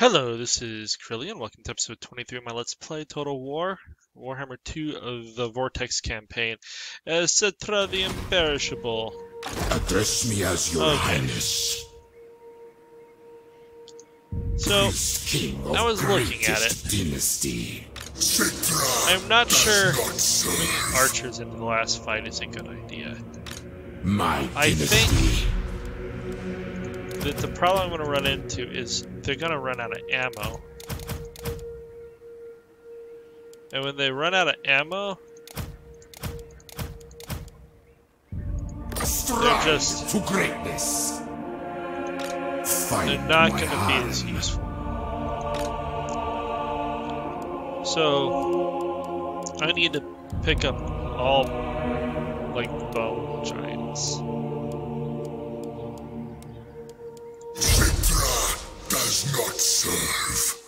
Hello, this is Coreyllon. Welcome to episode 23 of my Let's Play Total War, Warhammer 2 of the Vortex campaign, Settra the Imperishable. Address me as your Okay. highness. So, I was looking at greatest Dynasty. I'm not sure putting archers into the last fight is a good idea. My I dynasty. That the problem I'm going to run into is they're going to run out of ammo. And when they run out of ammo, Strive just- to greatness. Find they're not going to be as useful. So, I need to pick up all, like, bone giants. Does not serve.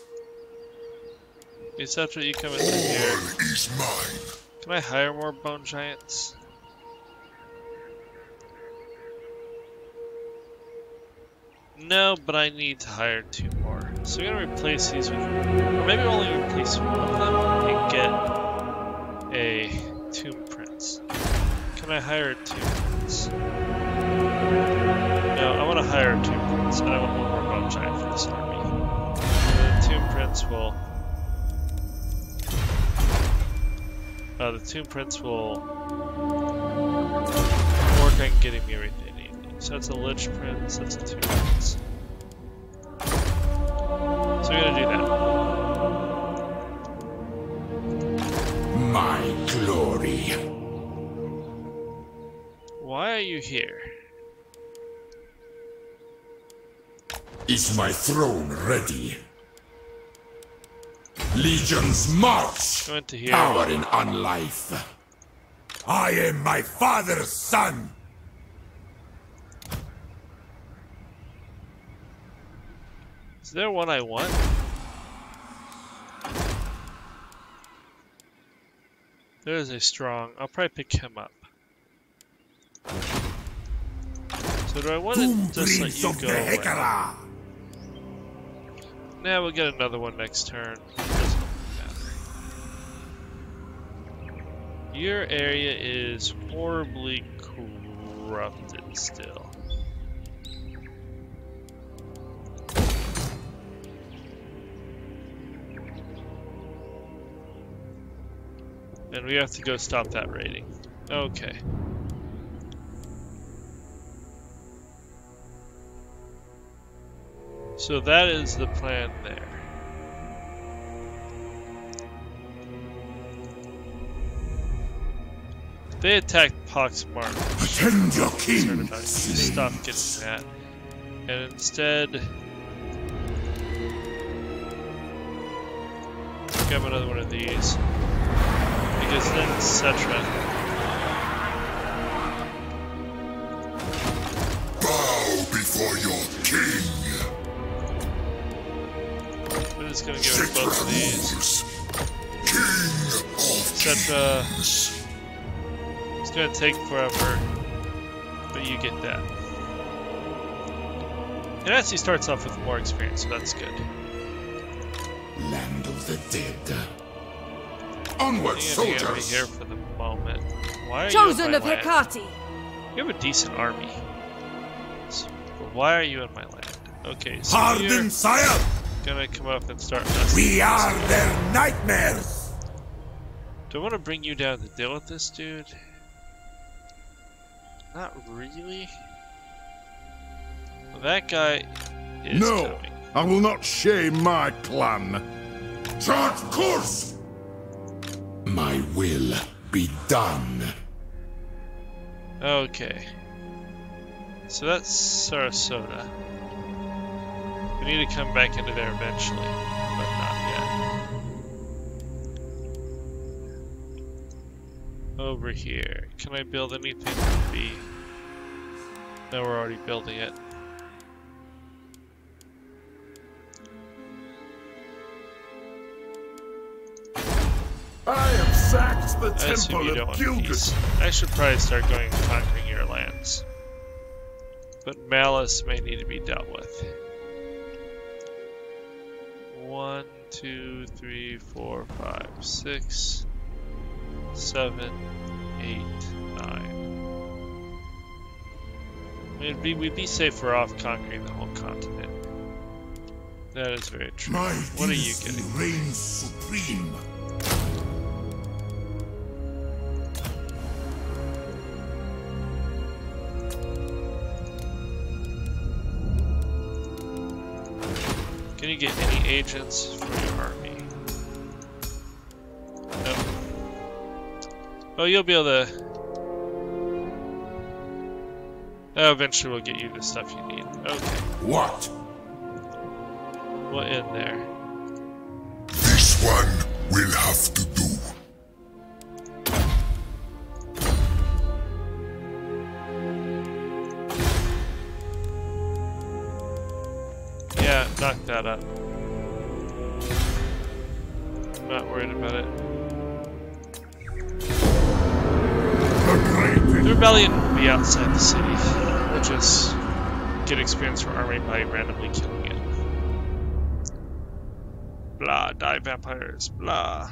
Etc. You come in here. Is mine. Can I hire more bone giants? No, but I need to hire two more. So we're gonna replace these with, or maybe only replace one of them and get a Tomb Prince. Can I hire a Tomb Prince? No, I want to hire a Tomb Prince, and I want one more And the Tomb Prince will Uh, the Tomb Prince will work on getting me everything I need. So that's a Lich Prince, that's a Tomb Prince. So we're gonna do that. My glory. Why are you here? Is my throne ready? Legions march! Go into here. Towering on life. I am my father's son. Is there one I want? There is a strong. I'll probably pick him up. So do I want to just let you go the away? Hekara. Nah, we'll get another one next turn. Doesn't matter. Your area is horribly corrupted still. And we have to go stop that raiding. Okay. So that is the plan there. They attacked Poxmark. Attend your king. Stop getting that. And instead, grab another one of these. Because then, etc. Bow before your king. We're just gonna give us both of these. King of Etc. kings. It's gonna take forever, but you get that. It actually starts off with more experience, so that's good. Land of the dead. Onward, I'm gonna get over soldiers! here for the moment. Why are Chosen you of in my land? Hekarti! You have a decent army. So- But why are you in my land? Okay, so Pardon, you're sire! gonna come up and start messing We are their nightmares! Do I want to bring you down to deal with this dude? Not really. Well, that guy is No. coming. I will not shame my clan. Charge course! My will be done. Okay. So that's Sarasota. We need to come back into there eventually, Over here. Can I build anything to be? No, we're already building it. I have sacked the I temple of Gilgit. I should probably start going and conquering your lands. But malice may need to be dealt with. one, two, three, four, five, six, seven, eight, nine. It'd be, we'd be safer off conquering the whole continent. That is very true. My what are you getting? reigns supreme. Can you get any agents for your army? Oh, you'll be able to. Oh, eventually we'll get you the stuff you need. Okay, What? we'll end there. This one will have to do. Yeah, knock that up. I'm not worried about it. Rebellion will be outside the city. We'll just get experience for army by randomly killing it. Blah, die vampires, blah.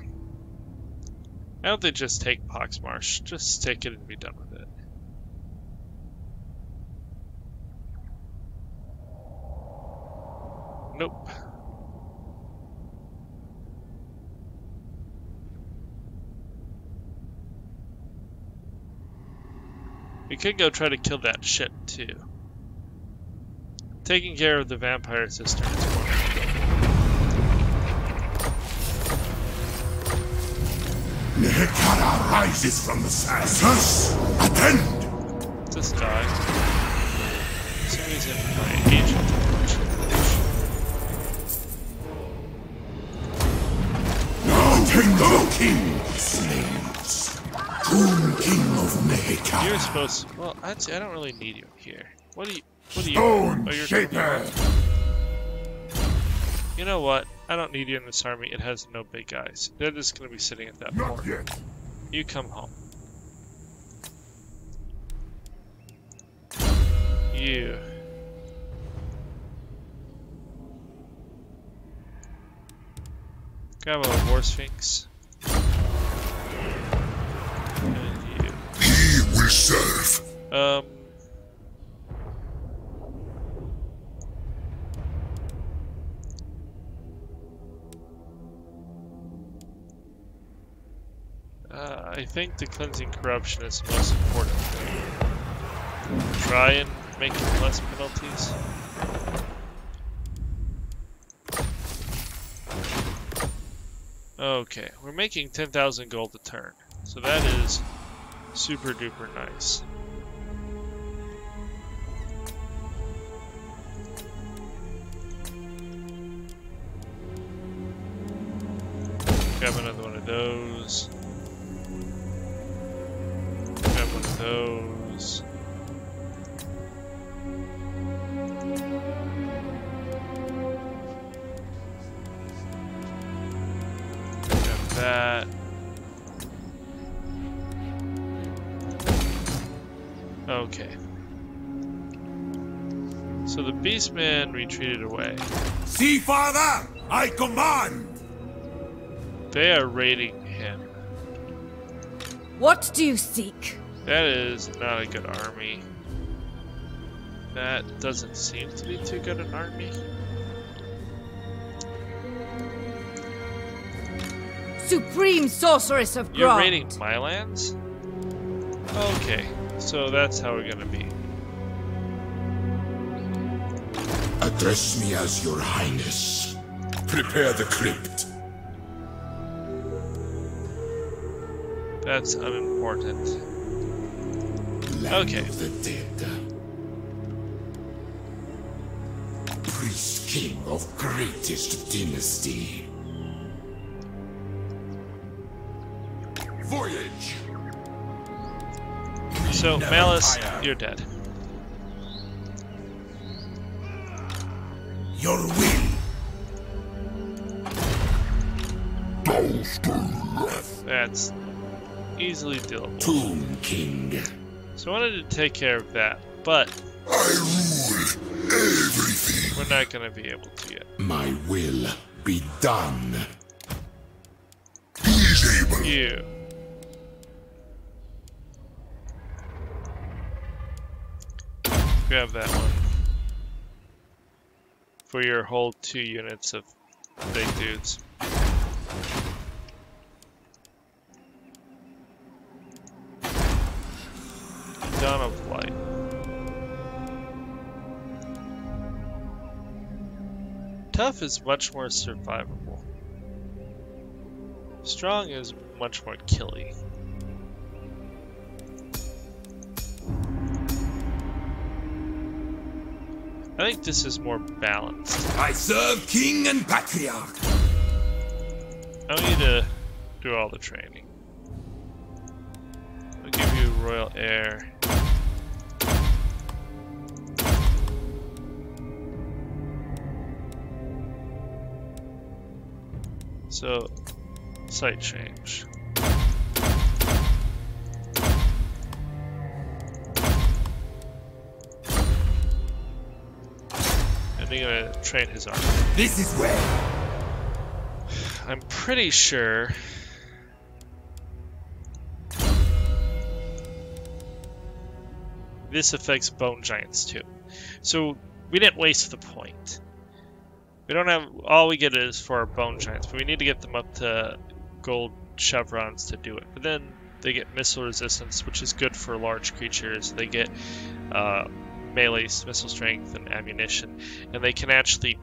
Why don't they just take Poxmarsh? Just take it and be done with it. Nope. We could go try to kill that shit too. Taking care of the vampire sister. Nehekhara rises from the sands. Attend! Just die. For some my agent. Now attend the king slaves. Tomb king of Nehekhara. You're supposed. To, well, actually, I don't really need you here. What do you? What do you? Stone oh, shaper. You know what? I don't need you in this army. It has no big guys. They're just gonna be sitting at that Not port. yet. You come home. You. Grab a war sphinx. And you. Serve. Um. Uh, I think the cleansing corruption is the most important thing. Try and make less penalties. Okay, we're making 10,000 gold a turn. So that is super duper nice. Grab another one of those. Grab one of those. Grab that. Okay. So the Beastman retreated away. See, father, I command. They are raiding him. What do you seek? That is not a good army. That doesn't seem to be too good an army. Supreme sorceress of You're raiding my lands? Okay, so that's how we're gonna be. Address me as your highness. Prepare the crypt. That's unimportant. Land Okay. of the dead. Priest king of greatest dynasty. So, Malice, you're dead. Your will. That's easily dealable. Tomb king. So I wanted to take care of that, but I rule everything. we're not gonna be able to yet. My will be done. He is able. You. Grab that one. For your whole two units of big dudes. Dawn of Light. Tough is much more survivable. Strong is much more killy. I think this is more balanced. I serve king and patriarch. I don't need to do all the training. I'll give you royal heir. So, site change. They're gonna train his arm. This is where I'm pretty sure. This affects bone giants too. So we didn't waste the point. We don't have all we get is for our bone giants, but we need to get them up to gold chevrons to do it. But then they get missile resistance, which is good for large creatures. They get uh, melee missile strength and ammunition, and they can actually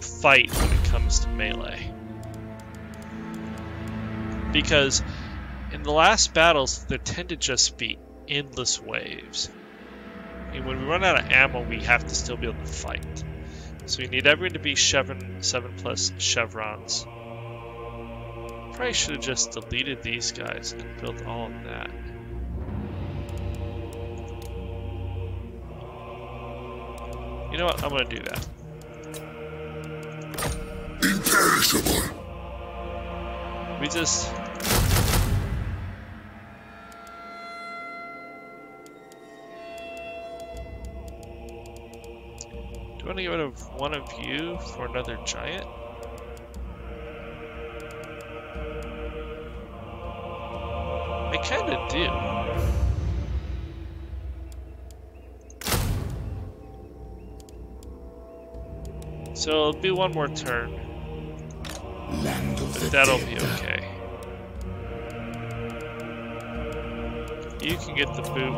fight when it comes to melee because in the last battles there tend to just be endless waves. And when we run out of ammo, we have to still be able to fight. So we need everyone to be seven, seven plus chevrons. Probably should have just deleted these guys and built all of that. You know what? I'm gonna do that. Imperishable. We just Do you want to get rid of one of you for another giant? I kinda do. So it'll be one more turn. the That'll dead. be okay. You can get the boot.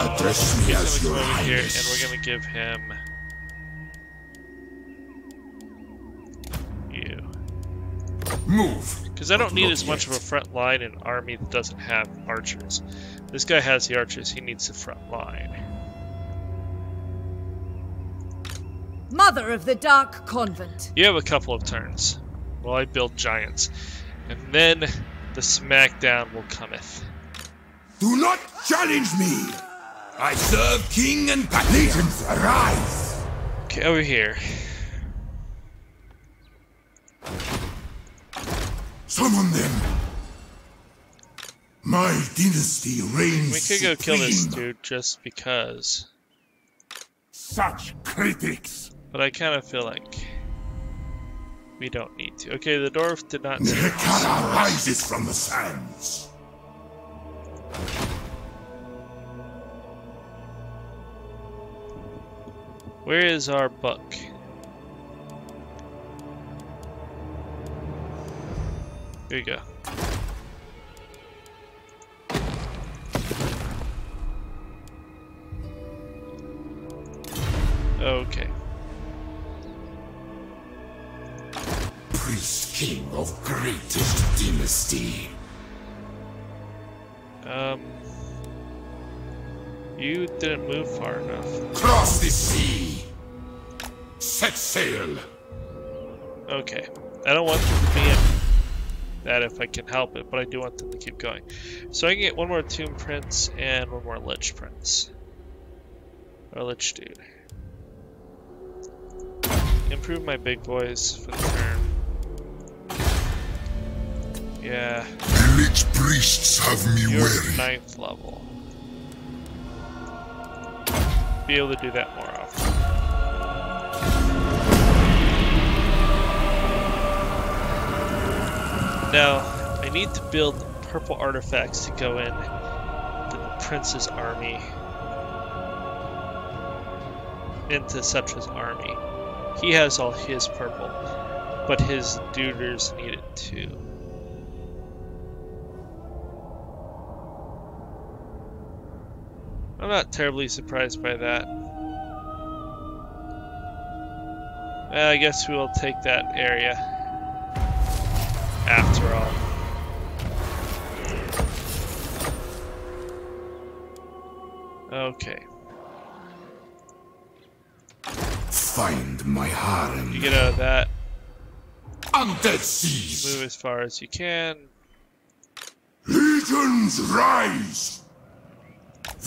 Address me as your over here, and we're gonna give him you, Move. because I don't need as much of a front line in army that doesn't have archers. This guy has the archers; he needs the front line. Mother of the Dark Convent. You have a couple of turns while I build giants, and then the smackdown will cometh. Do not challenge me. I serve king and patriarch. Legions arise. Okay, over here. Summon them. My dynasty reigns We could go kill this dude just because. Such critics. But I kind of feel like we don't need to. Okay, the dwarf did not say rises from the sands. Where is our buck? Here you go. Okay. King of greatest dynasty. Um. You didn't move far enough. Cross the sea. Set sail. Okay. I don't want them to be in that if I can help it, but I do want them to keep going. So I can get one more Tomb Prince and one more Lich Prince. Or Lich Dude. Improve my big boys for the Yeah, Village priests have me you're weary. ninth level. Be able to do that more often. Now, I need to build purple artifacts to go in the prince's army. Into Settra's army. He has all his purple, but his duders need it too. I'm not terribly surprised by that. Uh, I guess we will take that area. After all. Okay. Find my harem. You get out of that. Undead seas. Move as far as you can. Legions rise.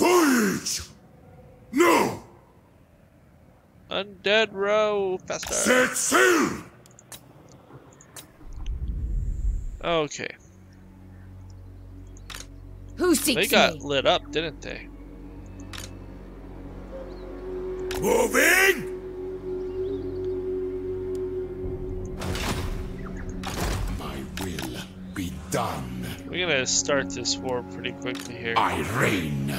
Voyage. No. Undead row faster. Set sail. Okay. Who seeks They got me? lit up, didn't they? Moving. My will be done. We're gonna start this war pretty quickly here. I reign.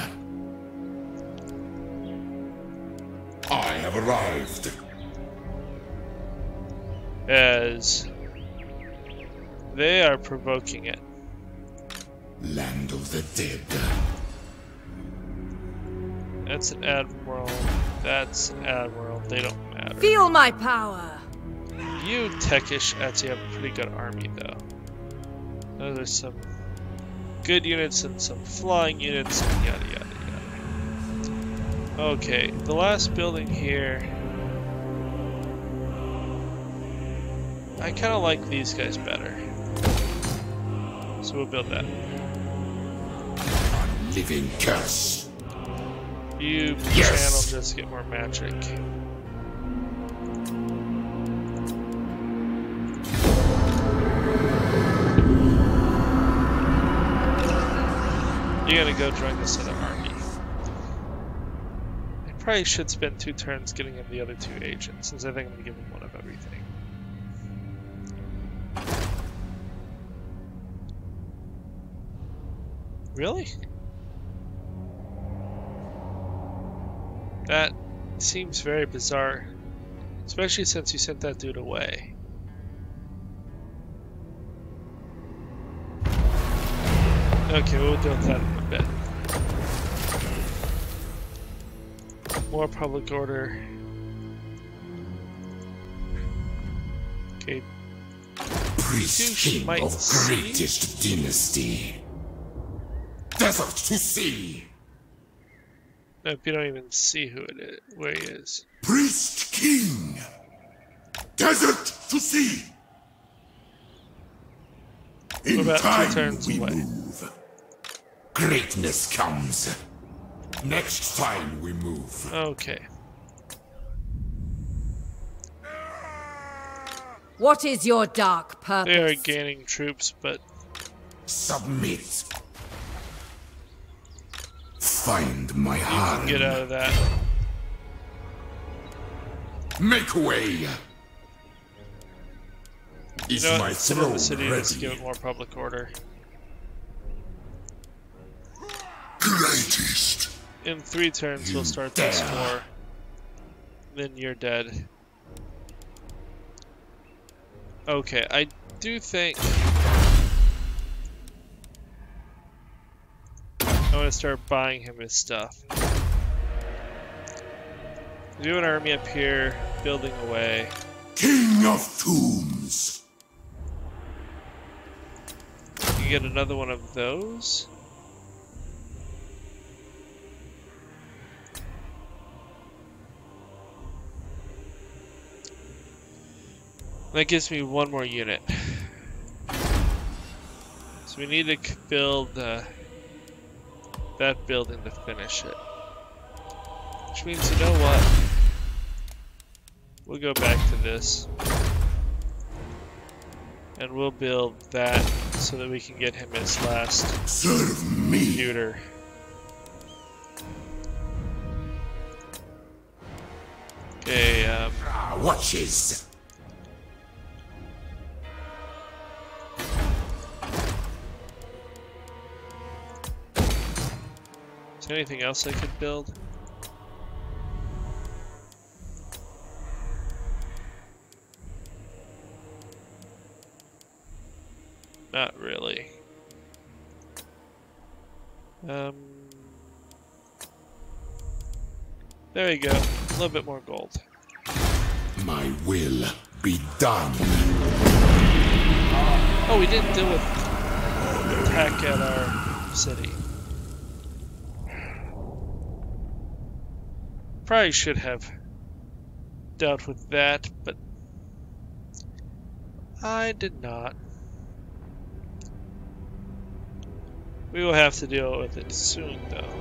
Arrived. As they are provoking it. Land of the dead. That's an admiral. That's an admiral. They don't matter. Feel my power. You techish actually have a pretty good army though. Now There's some good units and some flying units and yada yada yada. Okay, the last building here. I kind of like these guys better. So we'll build that. Living curse. You Yes. channel just get more magic. You're gonna go join army. I probably should spend two turns getting him the other two agents, since I think I'm gonna give him one of everything. Really? That seems very bizarre. Especially since you sent that dude away. Okay, we'll deal with that More public order. Okay, Priest king might of see. greatest dynasty. Desert to sea. nope, you don't even see who it is, where he is. Priest king. Desert to sea. In time turns we away? move. Greatness comes. Next time we move. Okay. What is your dark purpose? They are gaining troops, but Submit. Find my you can get out of that. Make way. You Is know my what? Throne the city, let's give it more public order. Greatest. In three turns, we'll You start this war. Then you're dead. Okay, I do think... I'm gonna start buying him his stuff. We have an army up here, building away. King of tombs. You get another one of those. That gives me one more unit. So we need to build uh, that building to finish it. Which means, you know what? We'll go back to this. And we'll build that so that we can get him his last Serve me. computer. Okay, um, Ah, Watches. Anything else I could build? Not really. Um, there we go. A little bit more gold. My will be done. Oh, we didn't deal with attack at our city. Probably should have dealt with that, but I did not. We will have to deal with it soon, though.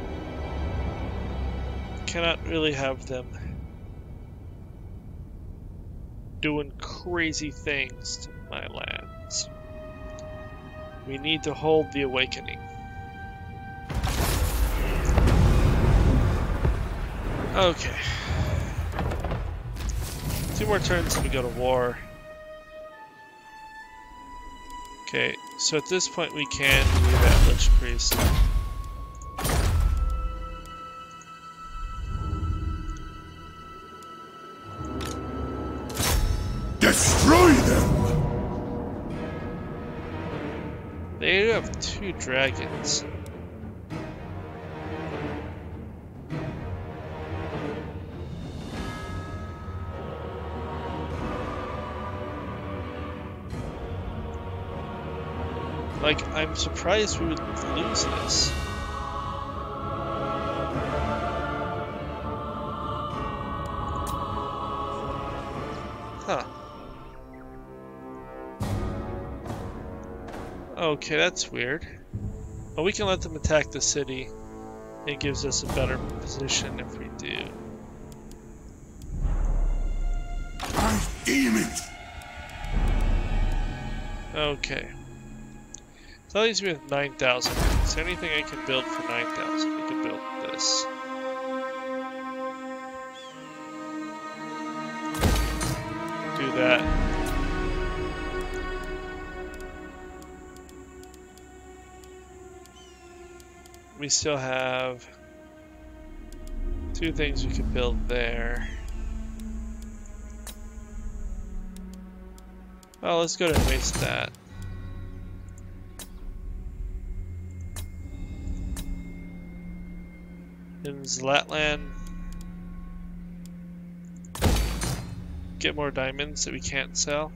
Cannot really have them doing crazy things to my lands. We need to hold the awakening. Okay. Two more turns and we go to war. Okay, so at this point we can do that Lich Priest. Destroy them! They do have two dragons. Like, I'm surprised we would lose this. Huh. Okay, that's weird. But we can let them attack the city. It gives us a better position if we do. I deem it! Okay. So that leaves me with 9,000. Is there anything I can build for 9,000? We could build this. Do that. We still have two things we could build there. Well, let's go and waste that. In Zlatland, get more diamonds that we can't sell.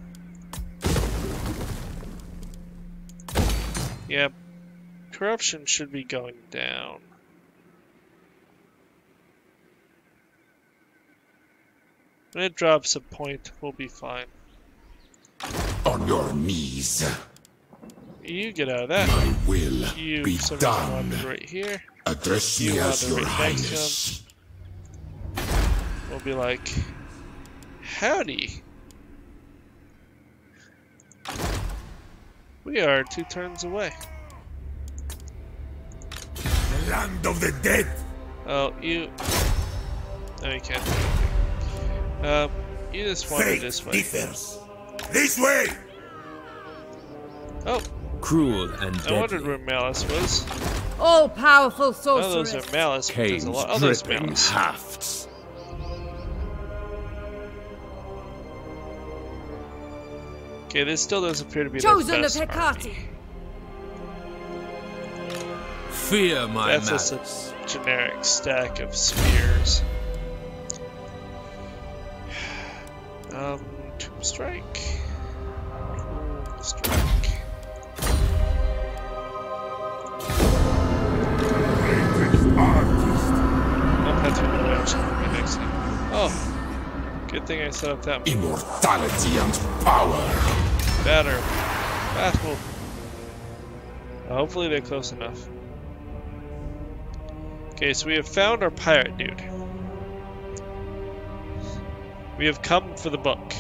Yep, corruption should be going down. When it drops a point, we'll be fine. On your knees. You get out of that. My will You, be done. right here. Address You me as your right next to highness. We'll be like, howdy. We are two turns away. The land of the dead. Oh, you. No, you can't do anything. Um, you just wander Fate this way. differs. This way. Oh, Cruel and I wondered where Malice was. All powerful Oh, those sorceress. are Malice. but There's Canes a lot. There's dripping Malice. hafts. Okay, this still doesn't appear to be Chosen their of best Hekarti. army. Fear my That's malice. just a generic stack of spears. Um, Tomb Strike. Tomb Strike. Oh, good thing I set up that Immortality and power. better. Battle. Hopefully they're close enough. Okay, so we have found our pirate dude. We have come for the book.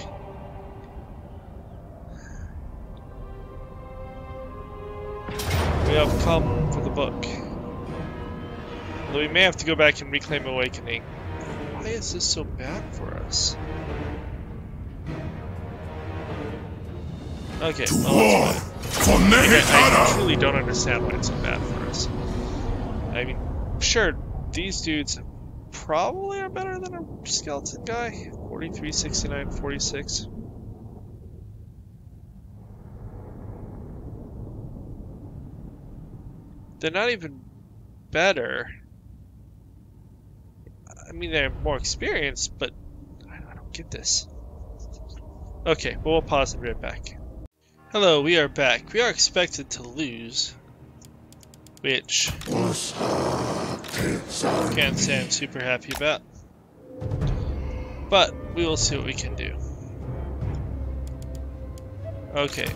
We have come for the book. Although we may have to go back and reclaim Awakening. Why is this so bad for us? Okay, To oh, well, war. For fine. I, I truly don't understand why it's so bad for us. I mean, sure, these dudes probably are better than a skeleton guy. 43, 69, 46. They're not even better. I mean, they're more experienced, but I don't get this. Okay, well, we'll pause and be right back. Hello, we are back. We are expected to lose, which can't say I'm super happy about. But we will see what we can do. Okay.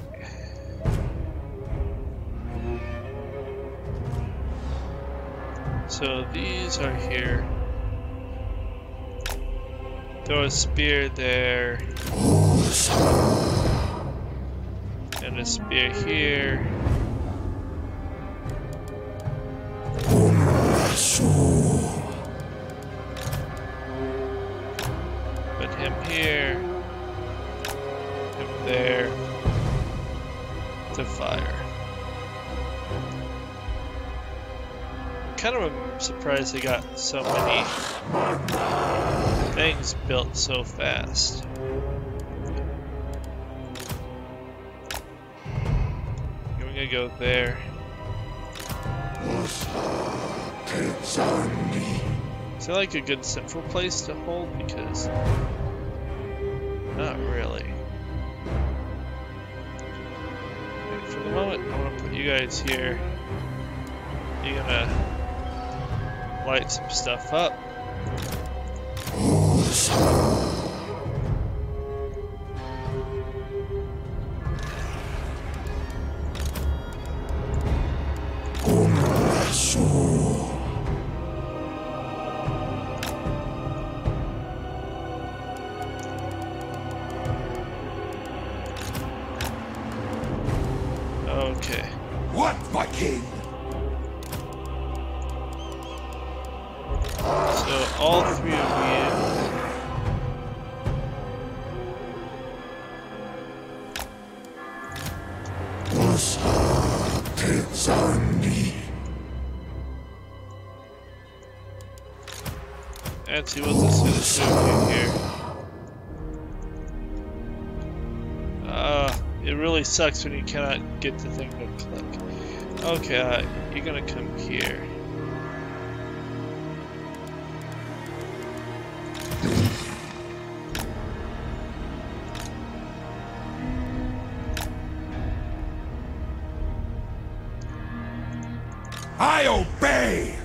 So these are here. Throw a spear there. And a spear here. Put him here. Him there. To fire. Kind of surprised they got so many things built so fast. We're gonna go there. Is that like a good central place to hold? Because not really. For the moment, I want to put you guys here. You're gonna light some stuff up. Okay. Really sucks when you cannot get the thing to click. Okay, uh, you're gonna come here. I obey!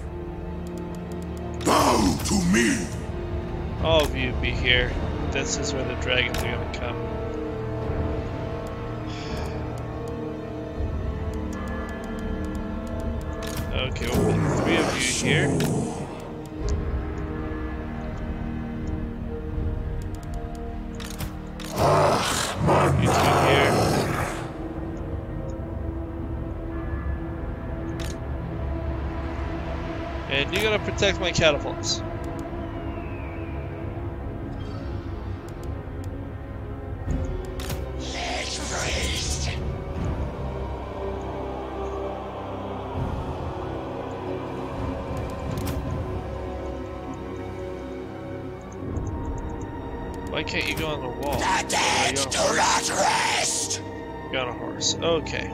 Bow to me! All of you be here. This is where the dragons are gonna come. Put three of you here. You two here. And you gotta protect my catapults. On the wall? The dead do not rest! You're a horse. Okay.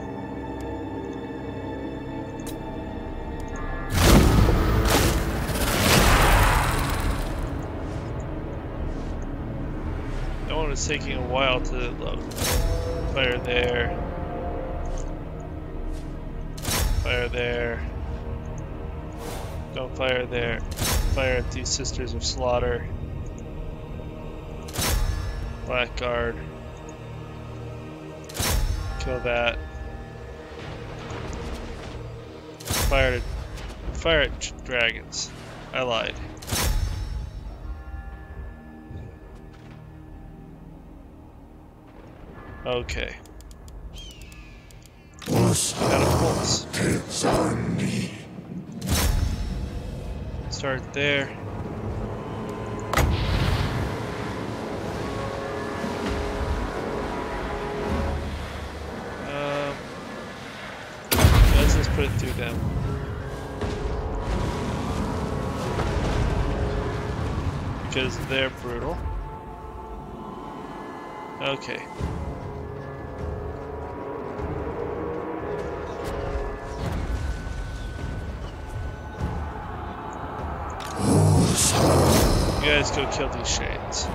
That one is taking a while to load. Fire there. Fire there. Don't fire there. Fire at these Sisters of Slaughter. Blackguard. Kill that. Fire at, fire at dragons. I lied. Okay. Got a pulse. Start there. put through them. Because they're brutal. Okay. You guys go kill these shades.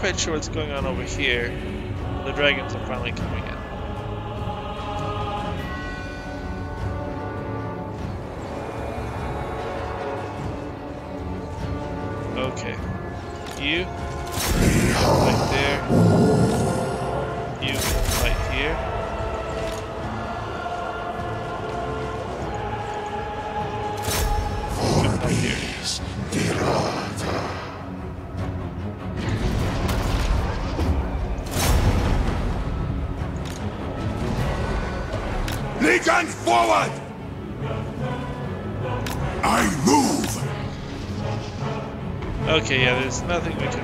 quite sure what's going on over here. The dragons are finally coming in. there's nothing we can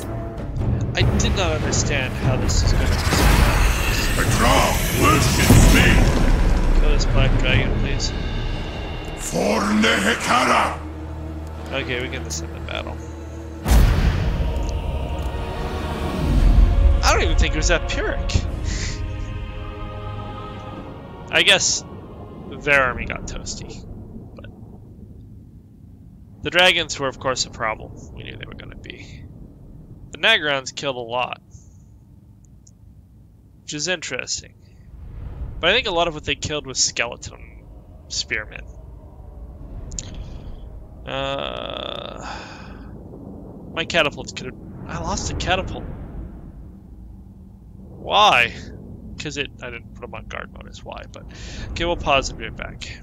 I did not understand how this is going to The draw worships me! kill this black dragon, please. For Nehekhara! Okay, we get this in the battle. I don't even think it was that Pyrrhic. I guess their army got toasty. But the dragons were, of course, a problem. We knew they were going to be. The Nagarons killed a lot, which is interesting. But I think a lot of what they killed was skeleton spearmen. Uh, my catapults could have. I lost a catapult. Why? Because it. I didn't put them on guard mode. Is why. But okay, we'll pause and be right back.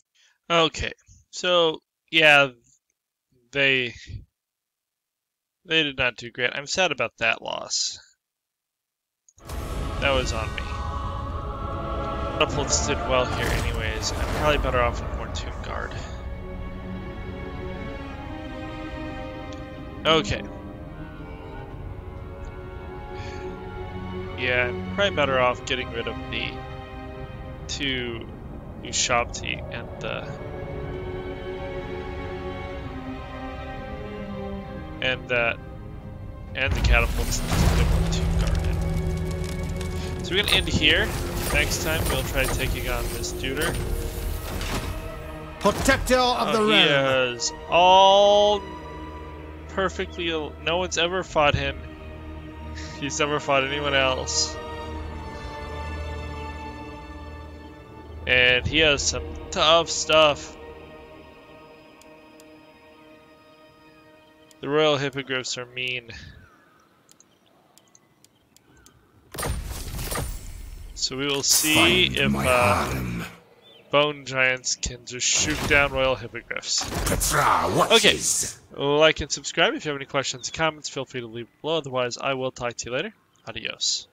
Okay, so yeah, they they did not do great. I'm sad about that loss. That was on me. Catapults did well here, anyways. I'm probably better off with more Tomb Guard. Okay. Yeah, I'm probably better off getting rid of the two Ushabti and the and that and the catapults and just put more Tomb Guard in. So we're gonna end here. Next time we'll try taking on this Duder. Protector of uh, the Oh, he realm. is all perfectly. No one's ever fought him. He's never fought anyone else. And he has some tough stuff. The royal hippogriffs are mean. So we will see Find if uh, bone giants can just shoot down royal hippogriffs. Watches. Like and subscribe if you have any questions or comments. Feel free to leave below. Otherwise, I will talk to you later. Adios.